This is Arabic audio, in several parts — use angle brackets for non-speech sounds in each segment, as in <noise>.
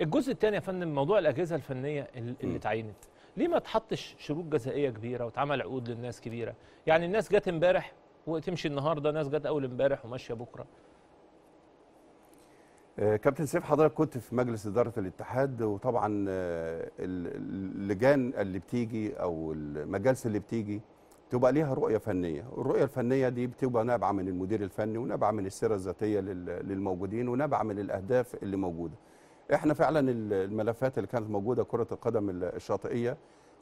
الجزء الثاني يا فندم موضوع الأجهزة الفنية ال- اللي. اتعينت. ليه ما تحطش شروط جزائية كبيرة واتعمل عقود للناس كبيرة؟ يعني الناس جت امبارح وتمشي النهارده ناس جت أول امبارح وماشية بكرة. آه، كابتن سيف حضرتك كنت في مجلس إدارة الاتحاد وطبعا آه، ال- اللجان اللي بتيجي أو المجالس اللي بتيجي تبقى ليها رؤية فنية. الرؤية الفنية دي بتبقى نابعة من المدير الفني ونابعة من السيرة الذاتية لل- للموجودين ونابعة من الأهداف اللي موجودة. إحنا فعلا ال- الملفات اللي كانت موجودة كرة القدم ال- الشاطئية.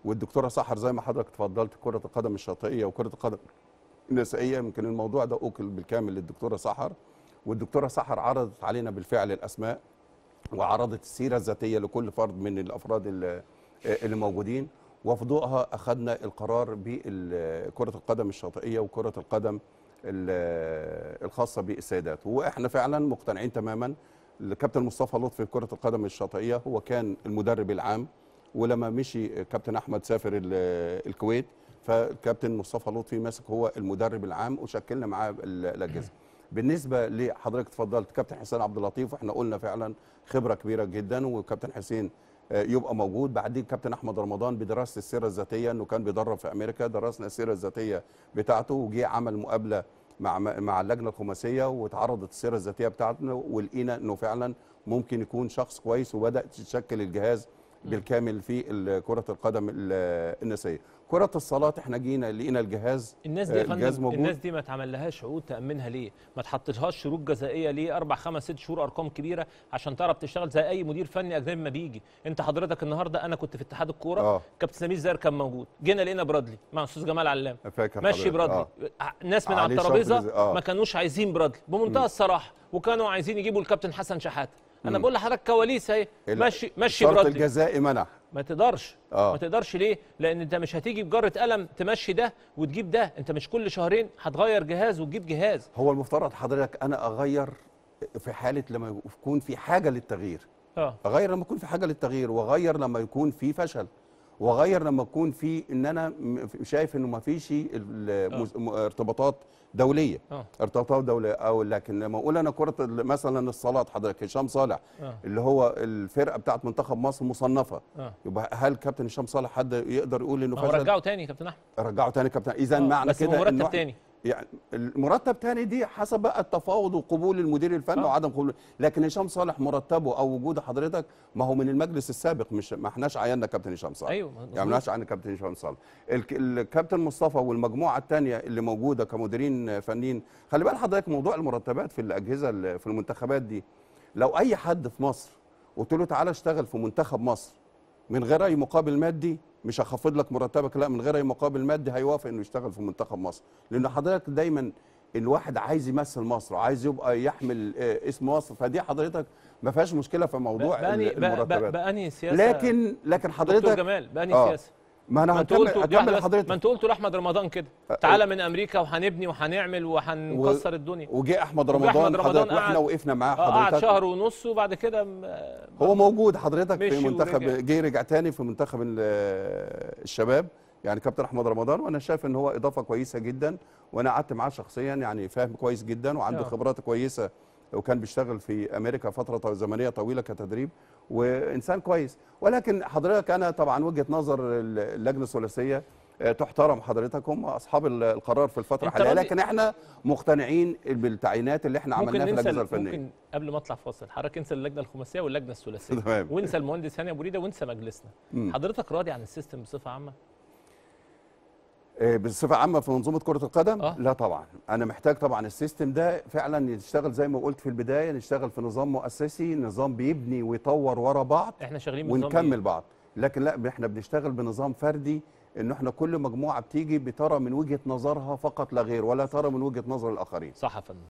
والدكتورة سحر زي ما حضرتك اتفضلت كرة القدم الشاطئية وكرة القدم النسائية. يمكن الموضوع ده أوكل بالكامل للدكتورة سحر. والدكتورة سحر عرضت علينا بالفعل الأسماء وعرضت السيرة الذاتية لكل فرد من الأفراد اللي موجودين. وفي ضوءها أخذنا القرار بكره القدم الشاطئية وكرة القدم ال- الخاصة بالسيدات. وإحنا فعلا مقتنعين تماما الكابتن مصطفى لطفي في كرة القدم الشاطئية هو كان المدرب العام ولما مشي كابتن أحمد سافر ال- الكويت فالكابتن مصطفى لطفي ماسك هو المدرب العام وشكلنا معاه ال- الأجهزة. <clears throat> بالنسبة لحضرتك اتفضلت كابتن حسين عبد اللطيف وإحنا قلنا فعلا خبرة كبيرة جدا وكابتن حسين آه، يبقى موجود. بعدين كابتن أحمد رمضان بدراسة السيرة الذاتية إنه كان بيدرب في أمريكا درسنا السيرة الذاتية بتاعته وجي عمل مقابلة مع مع اللجنة الخماسية واتعرضت السيرة الذاتية بتاعتنا ولقينا إنه فعلا ممكن يكون شخص كويس وبدأ تشكل الجهاز بالكامل في كرة القدم ال- النسائية كرة الصالات إحنا جينا لقينا الجهاز الناس دي آه، الجهاز موجود. الناس دي ما اتعملهاش عقود تامنها ليه ما تحطلهاش شروط جزائية ليه أربع خمس ست شهور أرقام كبيرة عشان تعرف تشتغل زي أي مدير فني أجنبي ما بيجي أنت حضرتك النهارده أنا كنت في اتحاد الكورة آه كابتن سمير زاهر كان موجود جينا لقينا برادلي مع أستاذ جمال علام فاكر حضرتك. برادلي آه. ناس من على الترابيزة آه. ما كانوش عايزين برادلي بمنتهى. الصراحة وكانوا عايزين يجيبوا الكابتن حسن شحاتة أنا. بقول لحضرتك كواليس اهي مشي مشي برادلي الجزائي منع. ما تقدرش. آه. ما تقدرش ليه؟ لأن أنت مش هتيجي بجرة قلم تمشي ده وتجيب ده، أنت مش كل شهرين هتغير جهاز وتجيب جهاز. هو المفترض حضرتك أنا أغير في حالة لما يكون في حاجة للتغيير. آه. أغير لما يكون في حاجة للتغيير وأغير لما يكون في فشل. واغير لما يكون في إن أنا شايف إنه ما فيش م- ارتباطات دولية. آه. ارتباطات دولية أو لكن لما أقول أنا كرة مثلا الصالات حضرتك هشام صالح آه. اللي هو الفرقة بتاعت منتخب مصر مصنفة. آه. يبقى هل كابتن هشام صالح حد يقدر يقول إنه فشل رجعه تاني كابتن أحمد. رجعه تاني كابتن. اذا آه، معنى بس كده بمرتب إنه تاني. يعني المرتب تاني دي حسب بقى التفاوض وقبول المدير الفني. وعدم قبول لكن هشام صالح مرتبه أو وجود حضرتك ما هو من المجلس السابق مش ما احناش عينا كابتن هشام صالح أيوه يعني. ما لناش عن كابتن هشام صالح الك- الكابتن مصطفى والمجموعة الثانية اللي موجودة كمديرين فنيين خلي بال حضرتك موضوع المرتبات في الأجهزة ال- في المنتخبات دي لو أي حد في مصر قلت له تعالى اشتغل في منتخب مصر من غير أي مقابل مادي مش هخفض لك مرتبك لا من غير أي مقابل مادي هيوافق إنه يشتغل في منتخب مصر. لأن حضرتك دايما الواحد عايز يمثل مصر عايز يبقى يحمل آه، اسم مصر. فدي حضرتك ما فيهاش مشكلة في موضوع بأ- المرتبات. بأني سياسة لكن لكن دكتور حضرتك جمال بأني آه. سياسة ما أنا هكمل لحضرتك ما أنت قلت لأحمد رمضان كده. أه، تعالى من أمريكا وهنبني وهنعمل وهنكسر الدنيا. وجه أحمد رمضان, أحمد رمضان وإحنا قعد- وقفنا معاه آه قعد حضرتك. شهر ونص وبعد كده هو موجود حضرتك في منتخب. جه رجع تاني في منتخب ال- الشباب. يعني كابتن أحمد رمضان وأنا شايف إن هو إضافة كويسة جدا وأنا قعدت معاه شخصيا يعني فاهم كويس جدا وعنده آه. خبرات كويسة وكان بيشتغل في أمريكا فترة زمنية طويلة كتدريب وإنسان كويس. ولكن حضرتك أنا طبعا وجهة نظر اللجنة الثلاثية آه، تحترم حضرتك هم اصحاب ال- القرار في الفترة الحالية. لكن إحنا مقتنعين بالتعيينات اللي إحنا عملناها في ننسى الاجهزه ال- الفنية. ممكن قبل ما أطلع فاصل حضرتك انسى اللجنة الخماسية واللجنة الثلاثية. وانسى المهندس هاني أبو ريدة وانسى مجلسنا. حضرتك راضي عن السيستم بصفة عامة؟ بصفة عامة في منظومة كرة القدم؟ آه. لا طبعا. أنا محتاج طبعا السيستم ده فعلا يشتغل زي ما قلت في البداية نشتغل في نظام مؤسسي نظام بيبني ويطور ورا بعض إحنا شغالين ونكمل إيه؟ بعض. لكن لا إحنا بنشتغل بنظام فردي إن إحنا كل مجموعة بتيجي بترى من وجهة نظرها فقط لا غير ولا ترى من وجهة نظر الآخرين. صح فندم.